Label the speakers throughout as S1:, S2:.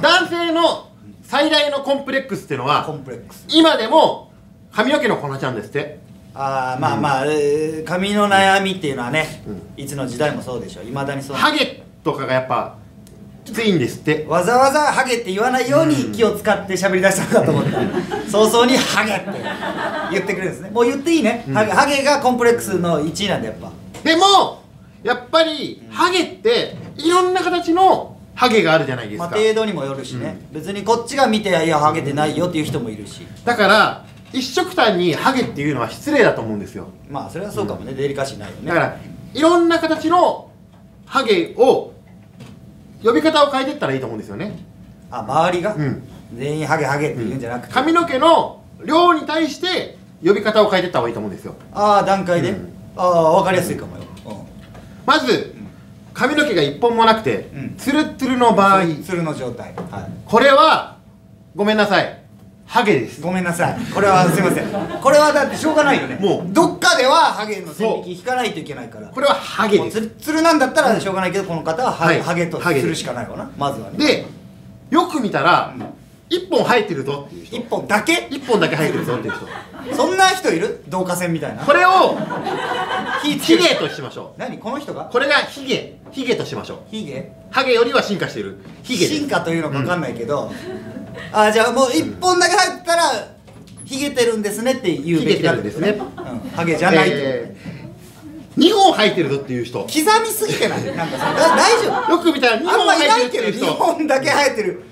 S1: 男性の最大のコンプレックスっていうの
S2: コ
S1: は
S2: ンプレックス。
S1: 今でも髪の毛の粉ちゃんですって？
S2: ああまあまあ、えー髪の悩みっていうのはね、いつの時代もそうでしょいまだにそう。
S1: ハゲとかがやっぱきついんですって。
S2: わざわざハゲって言わないように気を使って喋り出したのかと思った。早々にハゲって言ってくれるんですね。もう言っていいね、ハゲハゲがコンプレックスの1位なんでやっぱ。
S1: でもやっぱりハゲっていろんな形のハゲがあるじゃないです
S2: まあ
S1: か、
S2: 程度にもよるしね、別にこっちが見ていやハゲてないよっていう人もいるし。
S1: だから一色単にハゲっていうのは失礼だと思うんですよ。
S2: まあそれはそうかもね、デリカシーないよね。
S1: だからいろんな形のハゲを呼び方を変えていったらいいと思うんですよね。
S2: あ周りが、
S1: うん。
S2: 全員ハゲハゲって言うんじゃなくて、
S1: 髪の毛の量に対して呼び方を変えていった方がいいと思うんですよ。
S2: ああ段階で、
S1: うん。
S2: ああ分かりやすいかもよ、
S1: まず髪の毛が一本もなくて、
S2: うん。
S1: ツルッツルの場合。
S2: ツルの状態、はい。
S1: これはごめんなさいハゲです。
S2: ごめんなさい。これはすいません。これはだってしょうがないよね。
S1: もう。
S2: どっかではハゲの線引き引かないといけないから。
S1: これはハゲです。
S2: ツルツルなんだったらしょうがないけどこの方はハ,、
S1: はい。
S2: ハゲと
S1: す。
S2: するしかないわな。まずはね。
S1: でよく見たら、
S2: うん
S1: 一本生えてるぞっていう人。
S2: 一本だけ？
S1: 一本だけ生えてるぞっていう人。
S2: そんな人いる？導火線みたいな。
S1: これをヒゲとしましょ
S2: 何？この人が？
S1: うこれがヒゲ。ヒゲとしましょう。
S2: ヒゲ？
S1: ハゲよりは進化している。ヒゲ
S2: 進化というのか分かんないけど、あじゃあもう一本だけ入ったらヒゲてるんですねって言うべきだ。ってこと
S1: ヒゲてるん
S2: うん、ハゲじゃない。って
S1: えー、2本生えてるぞっていう人。よ
S2: 刻みすぎてない。なんかさだ大丈夫。
S1: く見たら2
S2: あんまいないけど2
S1: えてるっていう人
S2: 本だけ生えてる。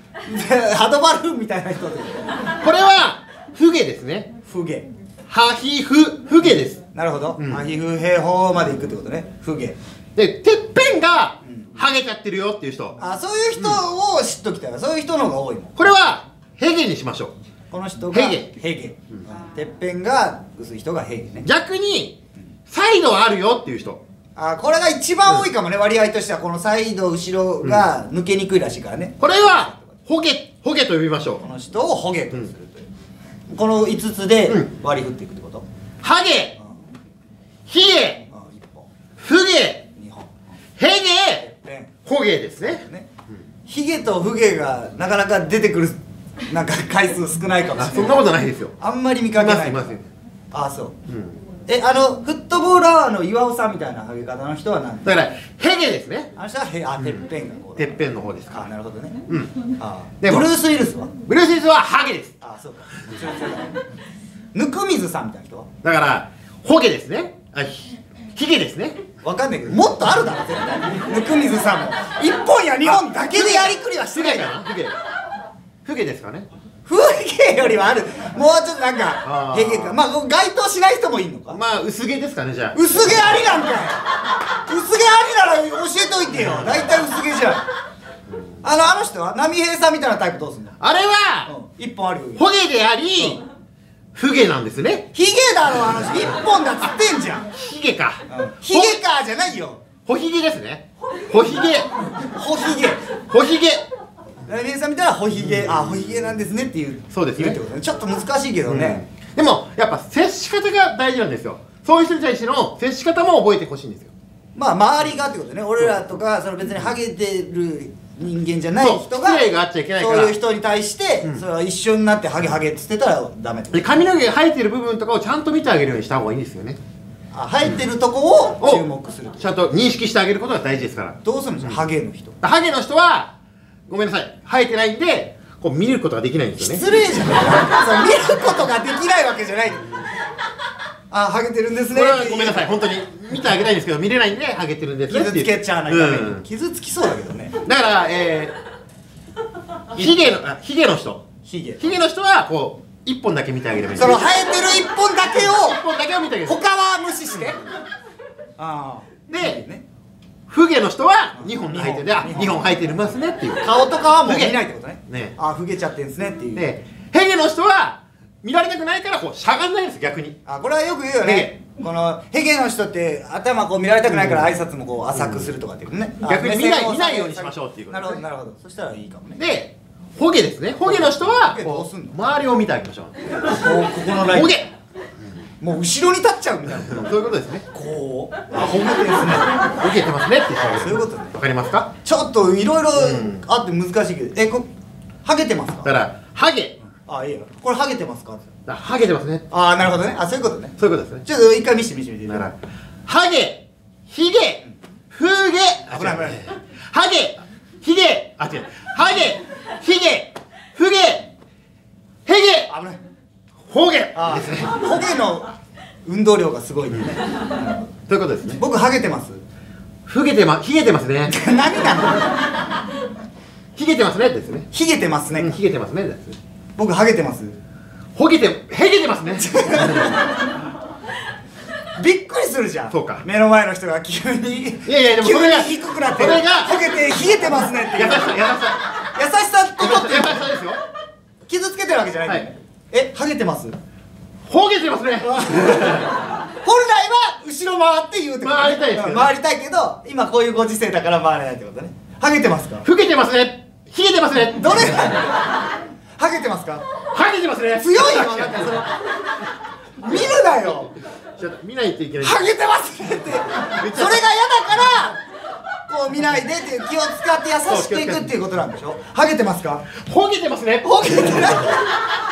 S2: ハドバルーンみたいな人って
S1: これはフゲですね。
S2: フゲ
S1: ハヒフフゲです。
S2: なるほど、
S1: うん。
S2: ハヒフ平方までいくってことね。フゲ
S1: でてっぺんが
S2: うん
S1: ハゲちゃってるよっていう人。
S2: あそういう人を知っときたいわ。そういう人の方が多いもん。
S1: これはヘゲにしましょう。
S2: この人が
S1: ヘゲ。
S2: ヘゲ、てっぺんが薄い人がヘゲ。ね
S1: 逆にサイドはあるよっていう人。
S2: あこれが一番多いかもね、割合としてはこのサイド後ろが抜けにくいらしいからね、
S1: これはホゲホゲと呼びましょう。
S2: この人をホゲとするという、この5つで
S1: うん
S2: 割り振っていくってこと、
S1: ハゲ。
S2: うん。
S1: ヒゲ
S2: あ1本
S1: フゲ
S2: 2本
S1: ヘ
S2: て
S1: ゲ
S2: っぺん
S1: ホゲですね。
S2: ね、ヒゲとフゲがなかなか出てくるなんか回数少ないかもしれな
S1: あそんないことないですよ。
S2: あんまり見かけない。
S1: いますいます。
S2: あそう。
S1: うん。
S2: えあのフットボールアワーの岩尾さんみたいなハゲ方の人は何？
S1: だからヘゲですね。
S2: あの人はへあてっぺんがこう。
S1: てっぺんの方ですか。
S2: あなるほどね。
S1: うん。
S2: あ
S1: でも
S2: ブルース・ウィルスは？
S1: ブルース・ウィリスはハゲです。
S2: あそうか。そうそうだぬくみずさんみたいな人は？
S1: だからホゲですね。あヒヒゲですね
S2: わかんないけどもっとあるだろ絶対。ぬくみずさんも。一本や二本だけでやりくりはしてないか
S1: から。なフゲフゲですかね。
S2: フゲよりはある。もうちょっとなんか
S1: あー。
S2: ヘゲか。まあ該当しない人もいんのか。
S1: まあ薄毛ですかねじゃあ。
S2: 薄毛ありなんかい。薄毛ありなら教えといてよ。大体薄毛じゃん。あのあの人は波平さんみたいなタイプどうすんの？
S1: あれは
S2: うん。一本あるよ。
S1: ホゲでありフゲなんですね。
S2: ヒゲだろあの人。一本だっつってんじゃん。
S1: ヒゲか。
S2: ヒゲかじゃないよ。
S1: ホヒゲですね。ホヒゲ
S2: ホヒゲ
S1: ホヒゲ
S2: ライベンさん見たらホヒゲあホヒゲなんですねっていう。
S1: そうですね。
S2: ね。ちょっと難しいけどね、
S1: でもやっぱ接し方が大事なんですよ。そういう人に対しての接し方も覚えてほしいんですよ。
S2: まあ周りがってことね。俺らとかその別にハゲてる人間じゃない人が
S1: そうがあっちゃいけない
S2: そういう人に対して、
S1: うん。
S2: それは一緒になってハゲハゲっつってたらダメ。
S1: で髪の毛が生えてる部分とかをちゃんと見てあげるようにした方がいいんですよね。
S2: あ生えてるとこを注目する
S1: ちゃんと認識してあげることが大事ですから。
S2: どうするんですか、ハゲの人。
S1: ハゲの人はごめんなさい。生えてないんでこう見ることができないんですよね。
S2: 失礼じゃない。そう見ることができないわけじゃないあハゲてるんですね。
S1: これはごめんなさい。本当に。見てあげたいんですけど見れないんでハゲてるんですね。
S2: 傷つけちゃわないために、
S1: うん。
S2: 傷つきそうだけどね。
S1: だからえー、ヒゲのあヒゲの人。
S2: ヒゲ。
S1: ヒゲの人はこう一本だけ見てあげればいい
S2: その生えてる一本だけ
S1: 一
S2: を
S1: 本だけを見てあげる。
S2: 他は無視して。ああ。
S1: で
S2: ね。
S1: フゲの人は2本生えててあ
S2: 二本。
S1: 2本生えてますねっていう。
S2: 顔とかはもう見ないってことね。
S1: ね。
S2: あふげちゃってんすねっていう。
S1: でヘゲの人は見られたくないからこうしゃがんないんです逆に。
S2: あこれはよく言うよね。このヘゲの人って頭こう見られたくないから挨拶もこう浅くするとかっていうね、あ
S1: 逆に見ない見ないようにしましょうっていうこと
S2: な
S1: ですね。
S2: るほどなるほど。そしたらいいかもね。
S1: でホゲですね。ホゲの人はこう周りを見てあげましょう。
S2: こうここのライン。
S1: ホゲ。
S2: もう後ろに立っちゃうみたいな。
S1: そういうことですね。
S2: こう。あほげてですね。
S1: 受けてますねって
S2: そういうことね。
S1: わかりますか？
S2: ちょっといろいろ
S1: ん。
S2: あって難しいけど。えこハゲてますか？
S1: だからハゲ
S2: あいいよ。これハゲてますか？
S1: だからハゲてますね。
S2: ああなるほどね。あそういうことね。
S1: そういうことですね。
S2: ちょっと一回見せて見せて見せて。
S1: ハゲヒゲフゲ。あ
S2: 危ない危ない。
S1: ハゲヒゲ。あ違う。ハゲヒゲフゲヘゲ。
S2: 危ない。
S1: ホゲ。
S2: あ
S1: ですね
S2: ーホゲの運動量がすごいね。
S1: ということですね。
S2: 僕ハゲてます。
S1: ふげてまヒゲてますね。
S2: 何なの？
S1: ヒゲてますねですね。
S2: ヒゲてますね、
S1: うんヒゲてますねです。ね
S2: 僕ハゲてます。
S1: ほげてヘゲてますね。
S2: びっくりするじゃん。
S1: そうか。
S2: 目の前の人が急に
S1: いやいやでも
S2: 急に低くなって
S1: それが
S2: ハゲて冷えてますねって。
S1: 優しさ優しさ
S2: 優しさって
S1: 優しさですよ。
S2: 傷つけてるわけじゃない。んだよね、えハゲてます？
S1: ほげてますね。
S2: 本来は後ろ回って言うってことね。
S1: 回りたいですけどね。
S2: 回りたいけど今こういうご時世だから回れないってことね。ハゲてますか？
S1: ふげてますね。ヒゲてますね。
S2: どれ？ハゲてますか？
S1: ハゲてますね。
S2: 強いよなんかその見るなよ。
S1: ちょっと見ないといけない。
S2: ハゲてますねって。それが嫌だからこう見ないでっていう気を使って優しくいくっていうことなんでしょ？ハゲてますか？
S1: ほげてますね。
S2: ハゲてない。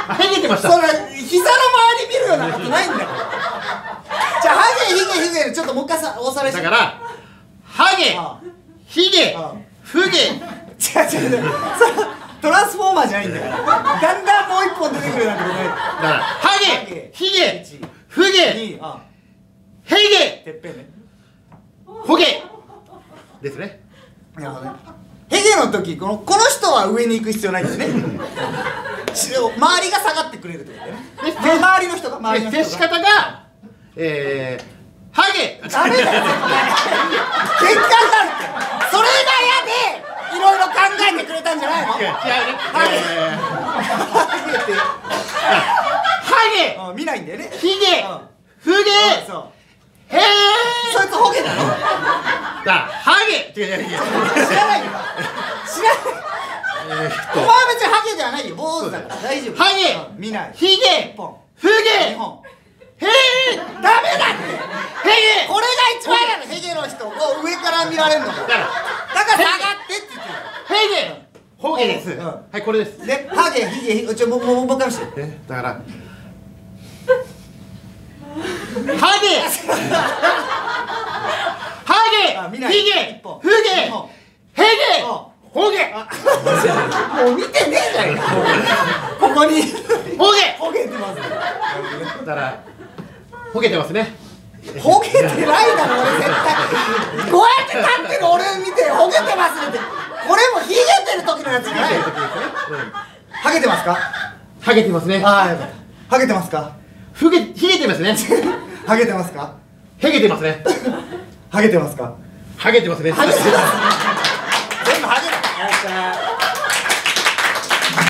S1: あヘゲてまし
S2: そ
S1: た
S2: れ膝の周り見るようなことないんだよ。じゃあハゲヒゲヒゲちょっともう一回さおさらいして。
S1: だからハゲ
S2: あ
S1: ヒゲ
S2: あ
S1: フゲ。
S2: 違う違う違うトランスフォーマーじゃないんだから。だんだんもう一本出てくるなんてことない
S1: だからハ
S2: ハ
S1: ゲ。
S2: ゲ
S1: ヒゲ。
S2: 一
S1: フゲヘゲ。
S2: てっぺんね。
S1: ホゲ。ですね。
S2: なるほどね。ヘゲの時このこの人は上に行く必要ないんだよね。し周りが下がってくれるってことだよね。
S1: で
S2: 周りの人が周りの人が。
S1: で接し方がえーハゲ。
S2: ダメだよ絶対。喧嘩になるってそれが嫌でいろいろ考えてくれたんじゃないの？
S1: 違う違うね
S2: ハゲ
S1: えー
S2: ハゲって
S1: ハゲ。
S2: うん見ないんだよね。
S1: ヒゲ。
S2: うん。
S1: フゲ。
S2: そいつホゲなの？
S1: だハゲ。
S2: 知らないよ知らない。お前は別にハゲではないよ。坊主だから。大丈夫。
S1: ハゲ。
S2: うん見ない。
S1: ヒゲ。
S2: 一本。
S1: フ
S2: 日
S1: ゲ
S2: 本。
S1: ヘー。
S2: ダメだって。
S1: ヘゲ
S2: これが一番嫌なの。ヘゲの人を上から見られるのが。だ
S1: だ
S2: から
S1: から
S2: 下がってって言って
S1: ヘゲホゲです
S2: うん。
S1: はいこれです。
S2: るでハゲヒゲヒゲちょもうもうもう一回見せて。
S1: ねだから。ハゲ！ハゲ！ヒゲ！フゲ！ヘゲ！
S2: あ。
S1: ホゲ！
S2: もう見てねえじゃん。ここに。
S1: ホゲ！
S2: ホゲてます
S1: だからホゲてますね。
S2: ホゲてないだろ俺絶対。こうやって立ってる俺見てホゲてますってこれもヒゲてる時のやつじゃない。ハゲてますか？
S1: ハゲてますね。
S2: ああよかったハゲてますか？
S1: フゲヒゲてますね。
S2: ハゲてますか？
S1: ヘ ゲてますね。
S2: ハゲてますか？
S1: ハゲてますね。
S2: ハゲてます。全部ハゲだ